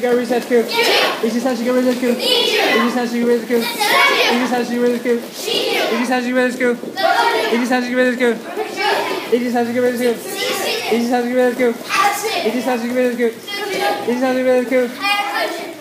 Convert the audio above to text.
Go reset Q. Easy Sashi go reset Q. Easy Sashi go reset Q. Easy Sashi go reset Q. Easy Sashi go reset Q. Easy Sashi go reset Q. Easy Sashi go reset Q. Easy Sashi go reset Q.